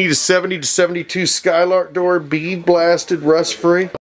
Need a 70 to 72 Skylark door, bead blasted, rust free.